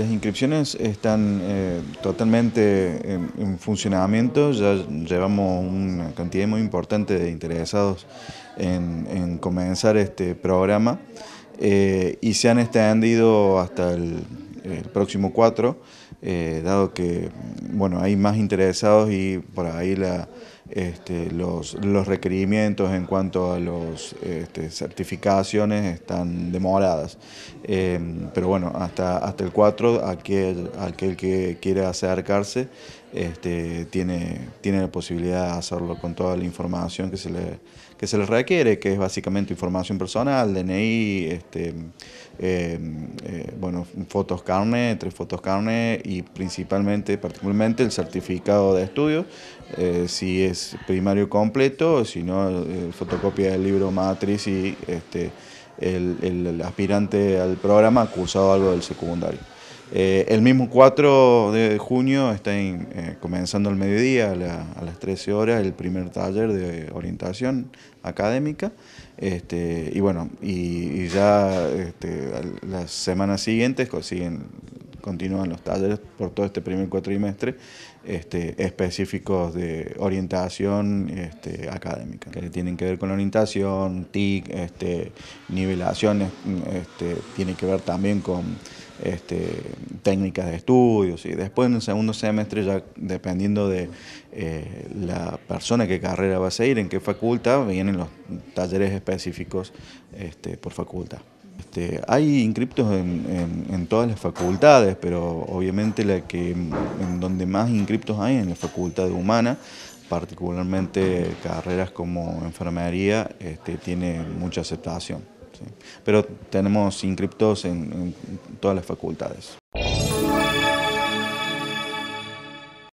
Las inscripciones están eh, totalmente en, funcionamiento, ya llevamos una cantidad muy importante de interesados en, comenzar este programa eh, y se han extendido hasta el, próximo 4, eh, dado que bueno, hay más interesados y por ahí la, este, los, los, requerimientos en cuanto a las este, certificaciones están demoradas. Em, pero bueno, hasta, hasta el 4, aquel, aquel que quiere acercarse este, tiene, tiene la posibilidad de hacerlo con toda la información que se le, que se le requiere, que es básicamente información personal, DNI, este, em, eh, bueno, fotos carne, tres fotos carne y principalmente, particularmente el certificado de estudio, eh, si es primario completo, si no, eh, fotocopia del libro matriz y este, el, el aspirante al programa ha cursado algo del secundario. Eh, el mismo 4 de junio está eh, comenzando al mediodía a, las 13 horas el primer taller de orientación académica. Este, y bueno, y, ya este, las semanas siguientes siguen, continúan los talleres por todo este primer cuatrimestre este, específicos de orientación este, académica, que tienen que ver con orientación, TIC, este, nivelaciones, este, tiene que ver también con este, técnicas de estudios y después en el segundo semestre ya dependiendo de eh, la persona que carrera va a seguir, en qué facultad, vienen los talleres específicos por facultad. Este, hay inscriptos en, todas las facultades, pero obviamente en donde más inscriptos hay en la facultad de humana, particularmente carreras como enfermería, este, tiene mucha aceptación. Pero tenemos inscriptos en todas las facultades.